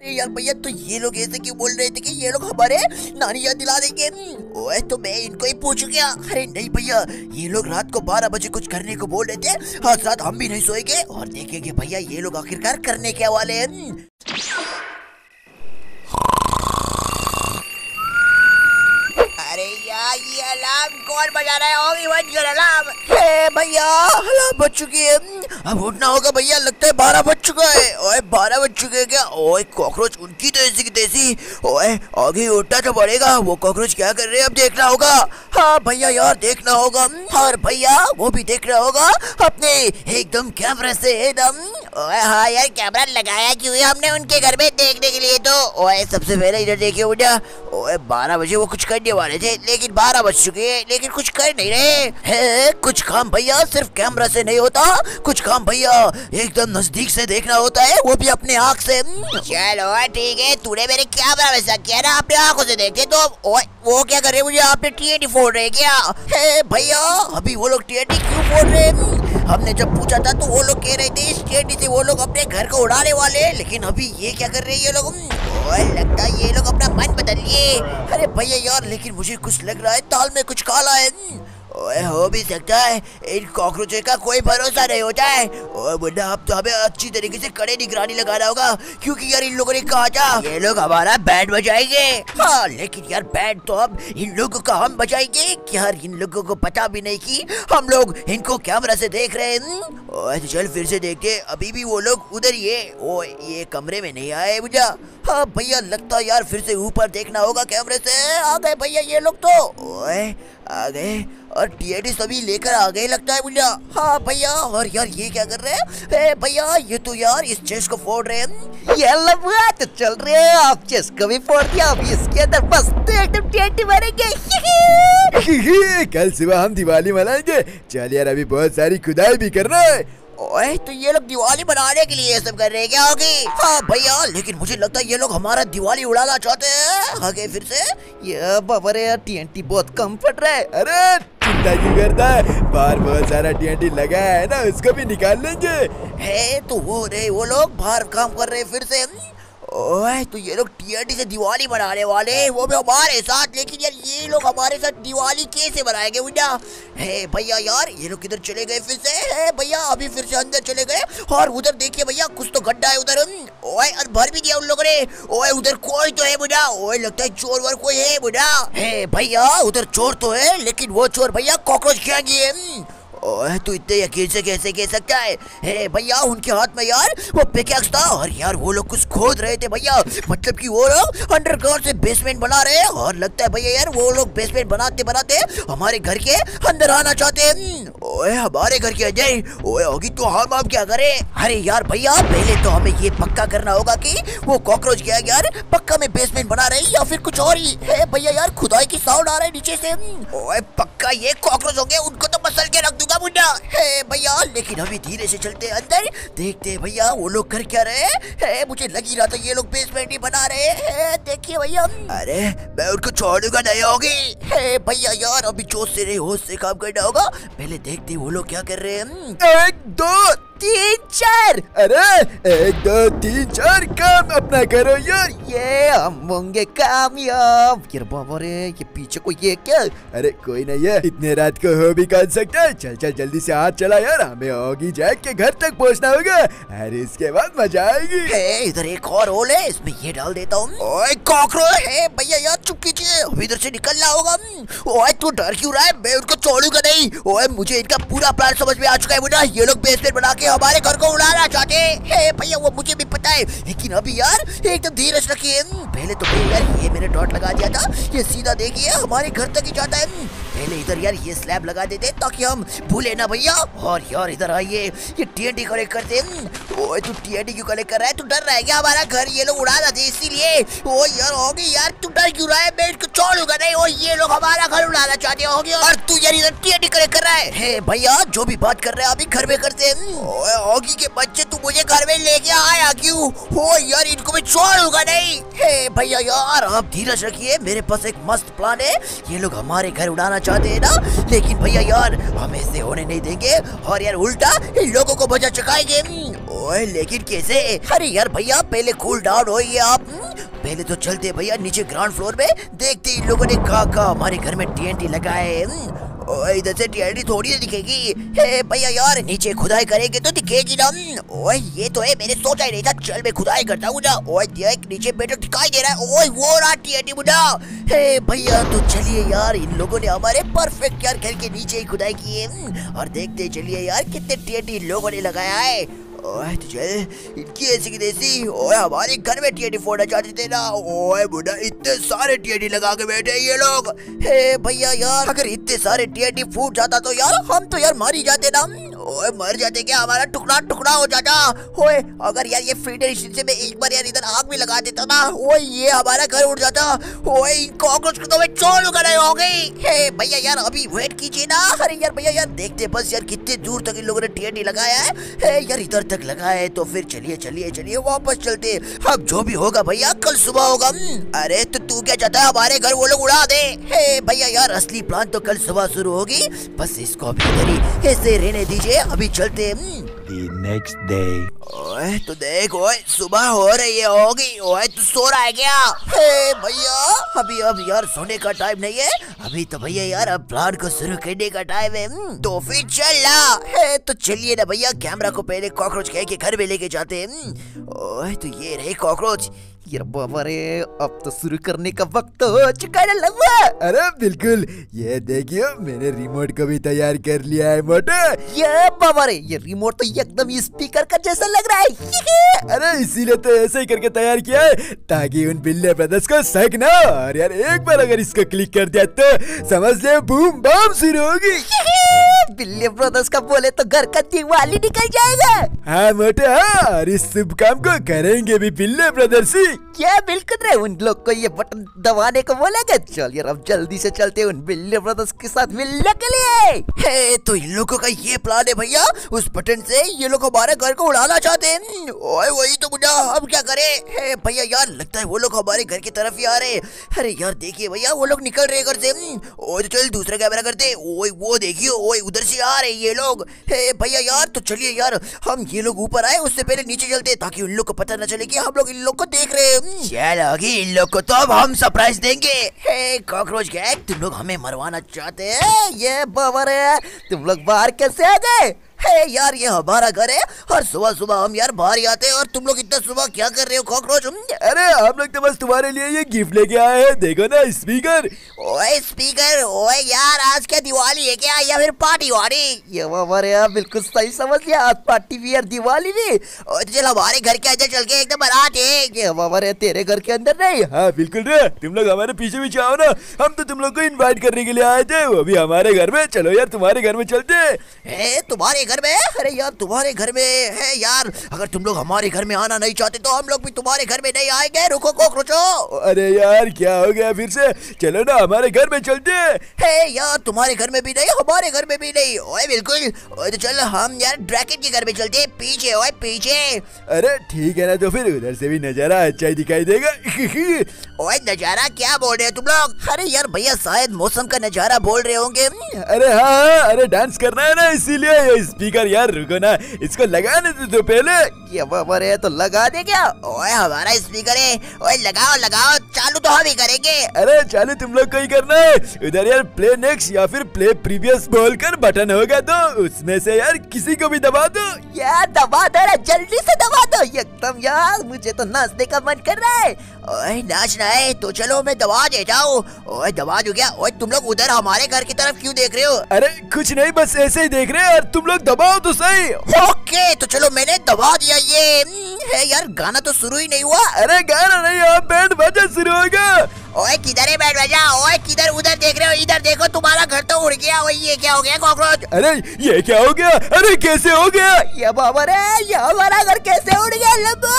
अरे यार भैया तो ये लोग ऐसे क्यों बोल रहे थे कि ये लोग हमारे नानी याद दिला देंगे? ओए तो मैं इनको ही पूछू क्या अरे नहीं भैया, ये लोग रात को बारह बजे कुछ करने को बोल रहे थे। आज रात हम भी नहीं सोएँगे। और देखेंगे भैया, ये लोग आखिरकार करने क्या वाले हैं? अरे यार, ये अलार्म कौन बजा रहा है? होगी बज गया अलार्म हे भैया बज चुकी है। अब उठना होगा भैया, लगता है बारह बज चुका है। ओए, बारह बज चुके हैं क्या? ओए, कॉकरोच उनकी तो ऐसी की ओए, आगे उठना तो पड़ेगा। वो कॉकरोच क्या कर रहे हैं? अब देखना होगा। हाँ भैया, यार, देखना होगा। और भैया, वो भी देखना होगा। अपने एकदम कैमरे से एकदम। ओए हाँ यार कैमरा लगाया क्यों है हमने उनके घर में देखने के लिए तो? ओए, सबसे पहले इधर देखिए उठा। ओए, बारह बजे वो कुछ करने वाले थे, लेकिन बारह बज चुके हैं, लेकिन कुछ कर नहीं रहे। है, कुछ काम भैया, सिर्फ़ कैमरा से नहीं होता। कुछ काम भैया एकदम नज़दीक से देखना होता है वो भी अपने आँख से। चलो ठीक है। तूने मेरे कैमरा में शक किया ना? अपने आँखों से देखते तो। वो क्या कर रहे मुझे? आपने टीएटी फोड़ रहे क्या? भैया अभी वो लोग टीएटी क्यों फोड़ रहे हमने जब पूछा था तो वो लोग कह रहे थे इस टीएटी से वो लोग अपने घर को उड़ाने वाले लेकिन अभी ये क्या कर रहे हैं ये लोग? ओए लगता है ये लोग अपना मन बदल लिए। अरे भैया यार लेकिन मुझे कुछ लग रहा है दाल में कुछ काला है। ओए हो भी सकता है, इन कॉकरोचों का कोई भरोसा नहीं होता है। ओए बुढ़ा अब तो हमें अच्छी तरीके से कड़े निगरानी लगाना होगा, क्योंकि यार इन लोगों ने कहा था, ये लोग हमारा बैंड बजाएँगे। हाँ लेकिन यार बैंड तो अब इन लोगों का हम बजाएँगे। यार, इन लोगों को पता भी नहीं कि हम लोग इनको कैमरा से देख रहे हैं। ओए तो चल फिर से देखते अभी भी वो लोग उधर ही है। ओ ये कमरे में नहीं आए मुझा। हाँ भैया, लगता यार फिर से ऊपर देखना होगा कैमरे से। आ गए भैया, ये लोग तो। ओए, आ गए। और टीएडी सभी लेकर आ गए लगता है भैया हाँ भैया और यार ये क्या कर रहे हैं? भैया ये तो यार इस चेस्ट को फोड़ रहे हैं। ये लबुआ तो चल रहे हैं आप चेस्ट को भी फोड़ दिया अब इसके अंदर बस तो एकदम टेंटी मारेंगे। कल सुबह हम दिवाली मनाएँगे। चल यार अभी बहुत सारी खुदाई भी करना है। ओए तो ये लोग दिवाली बनाने के लिए ये सब कर रहे हैं क्या होगी हाँ भैया लेकिन मुझे लगता है ये लोग हमारा दिवाली उड़ाना चाहते हैं। आगे फिर से। ये बाबा रे टीएनटी बहुत कम पड़ रहा है। अरे चिंता करता है। बाहर बहुत सारा टीएनटी लगा है ना, उसको भी निकाल लेंगे। है तो वो रे, वो लोग बाहर काम कर रहे हैं, फिर से। ओए तो ये लोग टीआरटी से दिवाली मनाने वाले वो भी हमारे साथ, लेकिन यार ये लोग हमारे साथ दिवाली कैसे बनाएँगे भैया हे भैया यार, ये लोग किधर चले गए फिर से? है भैया, अभी फिर से अंदर चले गए। और उधर देखिए भैया, कुछ तो गड्ढा है उधर। ओए, और भर भी दिया उन लोगों ने। ओए, उधर कोई तो है बुढ़ा ओए, लगता है चोर वर कोई है बुढ़ा है भैया, उधर चोर तो है, लेकिन वो चोर भैया कॉकरोच क्या गए ओए तू इतने यकीन से कैसे कह सकता है? हे भैया, उनके हाथ में यार, वो पिकैक्स था। और यार, वो लोग कुछ खोद रहे थे भैया। मतलब कि वो लोग अंडरग्राउंड से बेसमेंट बना रहे हैं। और लगता है भैया यार, वो लोग बेसमेंट बनाते बनाते हमारे घर के अंदर आना चाहते हैं। ओए, हमारे घर के अजय ओए, होगी तो हम अब क्या करें? अरे यार भैया, पहले तो हमें ये पक्का करना होगा कि वो कॉकरोच क्या यार? पक्का में बेसमेंट बना रहे या फिर कुछ और ही? है भैया यार, खुदाई की साउंड आ रहा है नीचे से। ओए, पक्का ये कॉकरोच होंगे, उनको तो मसल के रख दूँगा। मुन्ना है भैया, लेकिन अभी धीरे से चलते हैं अंदर, देखते हैं भैया, वो लोग कर क्या रहे हैं? मुझे लग ही रहा था ये लोग बेसमेंट ही बना रहे हैं। देखिए भैया। अरे, मैं उनको छोड़ूँगा नहीं होगी। है भैया यार, अभी जोश से नहीं, होश से काम करना होगा। पहले देखते वो लोग क्या कर रहे हैं। एक, दो तीन चार अरे, एक, दो, तीन, चार, काम अपना करो यार। ये हम होंगे कामयाब। यार बाबा रे ये पीछे को ये क्या? अरे, कोई नहीं है। इतने रात को हो भी कर सकता है? चल चल, जल्दी से हाथ चला यार। हमें होगी जैक के घर तक पहुँचना होगा। अरे, इसके बाद मज़ा आएगी। इधर एक और होल है। इसमें ये डाल देता हूँ। कॉकरोच है। भैया यार चुप कीजिए। इधर से निकलना होगा। ओए, तू डर क्यों रहा है? मैं उनको छोड़ूँगा नहीं। ओए, मुझे इनका पूरा प्लान समझ में आ चुका है। मुझे ये लोग बेसमेंट बना के हमारे घर को उड़ाना चाहते हैं भैया, वो मुझे भी पता है। लेकिन अभी यार एकदम धीरज रखिए। पहले तो यार ये मैंने डॉट लगा दिया था। ये सीधा देखिए, हमारे घर तक ही जाता है। पहले इधर यार ये स्लैब लगा देते ताकि हम भूले ना भैया। और यार इधर आइए, ये टीएनटी कलेक्ट करते ओए, तू टीएनटी क्यों कलेक्ट कर रहा है? तू डर रहा है क्या? हमारा घर ये लोग उड़ा देते इसीलिए। ओ यार होगी यार, तू डर क्यों रहा है? मैं इसको छोड़ूँगा नहीं ओ ये लोग हमारा घर उड़ाना चाहते होगी और तू यार इधर टीएनटी कलेक्ट कर रहा है। हे भैया, जो भी बात कर रहे हैं अभी घर में करते हैं। ओए होगी के बच्चे, तू मुझे घर में लेके आया क्यों? ओ यार, इनको मैं छोड़ूँगा नहीं। हे भैया यार, आप धीरज रखिए, मेरे पास एक मस्त प्लान है। ये लोग हमारे घर उड़ाना चाहते हैं ना। लेकिन भैया यार, हम ऐसे होने नहीं देंगे। और यार, उल्टा, इन लोगों को बचा चुकाएँगे। ओए, लेकिन कैसे? अरे यार भैया, पहले कूल डाउन होइए आप। पहले तो चलते भैया, नीचे ग्राउंड फ्लोर में। देखते इन लोगों ने कहा हमारे घर में टीएनटी लगाए इधर से टीआरडी थोड़ी दिखेगी। हे, भैया यार, नीचे खुदाई करेंगे तो दिखेगी ना। ओए, ये तो है, मैंने सोचा ही नहीं था चल मैं खुदाई करता हूँ ना। ओए, देख, नीचे बेटर दिखाई दे रहा है। ओए, वो रहा टीआरडी बुढ़ा हे, भैया तो चलिए यार, इन लोगों ने हमारे परफेक्ट यार घर के नीचे ही खुदाई की है। और देखते चलिए यार, कितने टीआरडी लोगों ने लगाया है। ओए, तुझे इनकी ऐसी की देसी ओए, हमारे घर में टीएडी फोड़ना चाहते थे ना ओए बुढ़ा इतने सारे टीएडी लगा के बैठे ये लोग। हे भैया यार, अगर इतने सारे टीएडी फूट जाता तो यार, हम तो यार मारी जाते ना। ओए मर जाते क्या? हमारा टुकड़ा टुकड़ा हो जाता। ओए अगर यार ये फीडर से मैं एक बार यार इधर आग में लगा देता ना ओए ये हमारा घर उड़ जाता। ओए कॉकरोच को तो मैं चोर कर हो गई हे भैया यार अभी वेट कीजिए ना। अरे यार भैया यार देखते बस यार कितने दूर तक इन लोगों ने टीएडी लगाया है। हे यार इधर तक लगा है तो फिर चलिए चलिए चलिए वापस चलते अब जो भी होगा भैया कल सुबह होगा। हम्म, अरे तो तू क्या चाहता है हमारे घर वो लोग उड़ा दे। हे भैया यार असली प्लान तो कल सुबह शुरू होगी। बस इसको अभी इधर ही ऐसे रहने दीजिए। अभी चलते हैं हम्म। The next day. ओए तो देख ओए सुबह हो रही है होगी ओए तू सो रहा है क्या हे भैया अभी अब यार सोने का टाइम नहीं है अभी तो भैया यार अब प्लान को शुरू करने का टाइम है हम्म, तो फिर चल ना हे तो चलिए ना भैया कैमरा को पहले कॉकरोच कह के घर में लेके जाते हैं हम्म। ओए तो ये रहे कॉकरोच यार बाबा रे अब तो शुरू करने का वक्त हो चुका है ना अरे बिल्कुल। ये देखियो मैंने रिमोट को भी तैयार कर लिया है मोटे। ये बाबा रे ये रिमोट तो एकदम स्पीकर का जैसा लग रहा है। अरे इसीलिए तो ऐसे ही करके तैयार किया है ताकि उन बिल्ले ब्रदर्स को शक ना। और यार एक बार अगर इसको क्लिक कर दिया तो समझ ले बूम बम शुरू होगी। बिल्ली ब्रदर्स का बोले तो घर का दिवाली निकल जाएगा। हाँ मोटे हाँ। और इस शुभ काम को करेंगे भी बिल्ले ब्रदर्स ही। क्या बिल्कुल रे उन लोग को ये बटन दबाने को बोलेंगे? चल यार अब जल्दी से चलते उन बिल्ली ब्रदर्स के साथ मिलने के लिए। हे तो इन लोगों का ये प्लान है भैया, उस बटन से ये लोग हमारे घर को उड़ाना चाहते हैं। ओए, वही तो मुझे अब क्या करे? हे, भैया यार, लगता है वो लोग हमारे घर की तरफ़ ही आ रहे। अरे यार, देखिए भैया, वो लोग निकल रहे घर से। ओए तो चल, दूसरा कैमरा करते ओए, वो देखिए, ओए, उधर से आ रहे ये लोग। हे, भैया यार तो चलिए यार, हम ये लोग ऊपर आए, उससे पहले नीचे चलते ताकि उन लोग को पता न चले कि हम लोग इन लोग को देख रहे चल कि इन लोग को तो अब हम सरप्राइज़ देंगे। हे कॉकरोच गैंग तुम लोग हमें मरवाना चाहते हैं? ये बाबर है। तुम लोग बाहर कैसे आ गए? हे यार, ये हमारा घर है। और सुबह सुबह हम यार बाहर ही आते हैं और तुम लोग इतना सुबह क्या कर रहे हो कॉकरोच अरे, हम लोग तो बस तुम्हारे लिए ये गिफ्ट लेके आए हैं। देखो ना स्पीकर ओए स्पीकर ओए यार आज क्या दिवाली है क्या? या फिर पार्टी वाली? ये बाबा रे आप बिल्कुल सही समझ लिया आज पार्टी वियर दिवाली भी। ओए तो चल हमारे घर के अंदर चल के एकदम बारात है। ये बाबा रे तेरे घर के अंदर नहीं? हाँ बिल्कुल रे तुम लोग हमारे पीछे पीछे आओ ना। हम तो तुम लोग को इनवाइट करने के लिए आए थे। वो भी हमारे घर में। चलो यार तुम्हारे घर में चलते है। तुम्हारे घर में? अरे यार तुम्हारे घर में है यार। अगर तुम लोग हमारे घर में आना नहीं चाहते तो हम लोग भी तुम्हारे घर में नहीं आएँगे। रुको कोकरोचो अरे यार क्या हो गया फिर से? चलो ना हमारे घर में चलते हैं। है यार तुम्हारे घर में भी नहीं हमारे घर में भी नहीं। ओए बिल्कुल। ओए तो चल हम यार ड्रैकेट के घर में चलते हैं। पीछे ओए पीछे। अरे ठीक है ना तो फिर उधर से भी नज़ारा अच्छा ही दिखाई देगा। ओए नज़ारा क्या बोल रहे हो तुम लोग? अरे यार भैया शायद मौसम का नज़ारा बोल रहे होंगे। अरे हाँ हाँ अरे डांस करना है ना इसीलिए ये स्पीकर यार रुको ना इसको लगाने दे तो पहले। ये बाबा रे तो लगा दे क्या? ओए हमारा स्पीकर है। ओए लगाओ लगाओ चालू तो हम ही करेंगे। अरे चालू तुम लोग को ही करना है। इधर यार प्ले नेक्स्ट या फिर प्ले प्रीवियस बोलकर बटन होगा तो उसमें से यार किसी को भी दबा दो। यार दबा दो जल्दी से दबा दो। एकदम यार मुझे तो नाचने का मन कर रहा है। ओए नाचना है तो चलो मैं दबा देता हूँ। ओए दबा दूँ क्या? ओए तुम लोग उधर हमारे घर की तरफ़ क्यों देख रहे हो? अरे कुछ नहीं बस ऐसे ही देख रहे हैं और तुम लोग दबाओ तो सही। ओके तो चलो मैंने दबा दिया ये। हम्म, है यार गाना तो शुरू ही नहीं हुआ। अरे गाना नहीं अब बैंड बजा शुरू होगा ओए किधर है बैठ बजा? ओए किधर उधर देख रहे हो? इधर देखो तुम्हारा घर गया ओए ये क्या हो गया कॉकरोच? अरे ये क्या हो गया? अरे कैसे हो गया? ये बाबा रे ये हमारा घर कैसे उड़ गया लंबा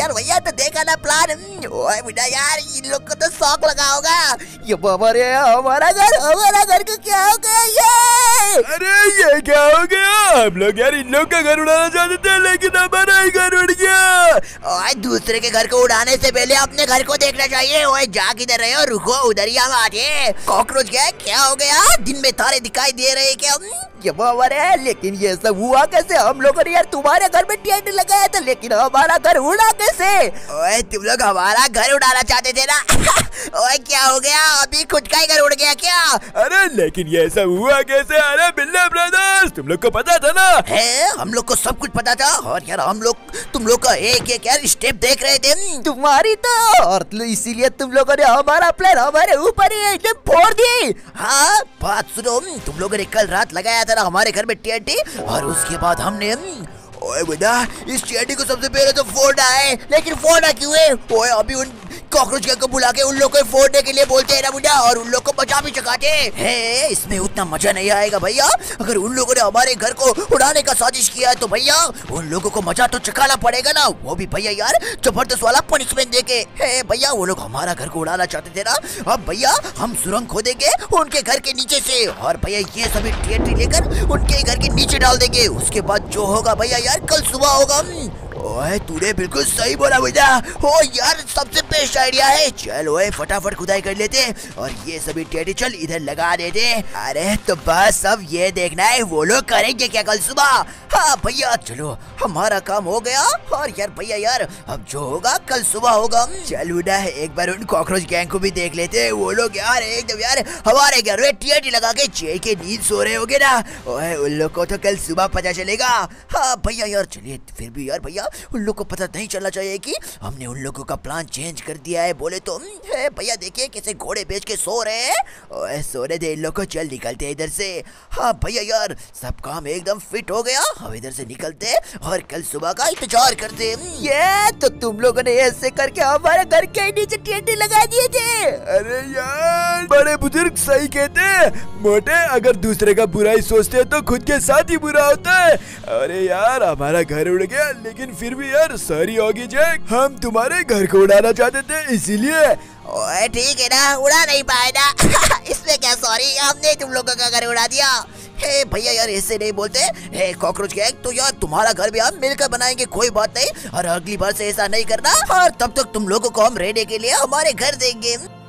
यार भैया तो देखा ना प्लान। ओए बेटा यार इन लोग को तो शौक लगा होगा। ये बाबा रे हमारा घर हमारा घर को क्या हो गया ये? अरे ये क्या हो गया? हम लोग यार इन लोग का घर उड़ाना चाहते थे लेकिन हमारा ही घर उड़ गया। ओए दूसरे के घर को उड़ाने से पहले अपने घर को देखना चाहिए। ओए जा किधर रहे हो रुको उधर ही हम है कॉकरोच गया क्या हो गया? दिन में तारे दिखाई दे रहे क्या? ये वो हमारे है, लेकिन ये सब हुआ कैसे? हम लोगों ने यार तुम्हारे घर में टेंट लगाया था, लेकिन हमारा घर उड़ा कैसे? ओए, तुम लोग हमारा घर उड़ाना चाहते थे ना? ओए, क्या हो गया? अभी खुद का ही घर उड़ गया क्या? अरे, लेकिन ये सब हुआ कैसे? अरे, बिल्ला ब्रदर्स तुम लोग को पता था ना। है, हम लोग को सब कुछ पता था, और यार हम लोग, तुम लोग का एक एक यार स्टेप देख रहे थे। तुम्हारी तो और तो इसीलिए तुम लोगों ने हमारा प्लान हमारे ऊपर ही एकदम फोड़ दी हाँ बात सुनो तुम लोगों ने कल रात लगाया था ना हमारे घर में टीएनटी और उसके बाद हमने ओए बेटा, इस टीएनटी को सबसे पहले तो फोड़ना है, लेकिन फोड़ना क्यों है? ओए, अभी उन कॉकरोच गैंग को बुला के उन लोग को फोड़ने के लिए बोलते हैं ना बुढ़ा और उन लोग को बचा भी चुकाते हैं। इसमें उतना मज़ा नहीं आएगा भैया। अगर उन लोगों ने हमारे घर को उड़ाने का साजिश किया है तो भैया, उन लोगों को मज़ा तो चुकाना पड़ेगा ना। वो भी भैया यार, ज़बरदस्त वाला पनिशमेंट देके। हे, भैया, वो लोग हमारा घर को उड़ाना चाहते थे ना। अब भैया, हम सुरंग खोदेंगे उनके घर के नीचे से, और भैया, ये सभी थिएटर लेकर उनके घर के नीचे डाल देंगे। उसके बाद जो होगा भैया यार, कल सुबह होगा। ओए, तूने बिल्कुल सही बोला भैया ओ यार, सबसे बेस्ट आइडिया है। चल ओए फटाफट खुदाई कर लेते हैं और ये सभी टेडी चल इधर लगा देते अरे तो बस अब ये देखना है, वो लोग करेंगे क्या कल सुबह? हाँ भैया, चलो, हमारा काम हो गया। और यार भैया, यार, अब जो होगा, कल सुबह होगा। चल उड़ा एक बार उन कॉकरोच गैंग को भी देख लेते हैं। वो लोग यार, एकदम यार, हमारे घर में टीएटी लगा के चे के नींद सो रहे होगे ना? ओए, उन लोग को तो कल सुबह पता चलेगा। हाँ भैया, यार, चलिए, फिर भी यार भैया, उन लोग को पता नहीं चलना चाहिए कि हमने उन लोगों का प्लान चेंज कर दिया है, बोले तो है, भैया देखिए कैसे घोड़े बेच के सो रहे हैं। सोने दे इन लोग को, चल निकलते हैं इधर से। हाँ भैया यार, सब काम एकदम फिट हो गया। हम इधर से निकलते और कल सुबह का इंतज़ार करते ये तो तुम लोगों ने ऐसे करके हमारे घर के नीचे टेंट लगा दिए थे। अरे यार, बड़े बुज़ुर्ग सही कहते मोटे, अगर दूसरे का बुराई सोचते तो खुद के साथ ही बुरा होता है। अरे यार, हमारा घर उड़ गया, लेकिन फिर भी यार, सॉरी होगी, जैक। हम तुम्हारे घर को उड़ाना चाहते थे इसीलिए। ठीक है ना, उड़ा नहीं पाए ना। इसमें क्या सॉरी हमने तुम लोगों का घर उड़ा दिया। हे भैया यार, ऐसे नहीं बोलते। हे कॉकरोच गैंग तो यार तुम्हारा घर भी हम मिलकर बनाएँगे, कोई बात नहीं। और अगली बार से ऐसा नहीं करना। और तब तक तुम लोगों को हम रहने के लिए हमारे घर देंगे।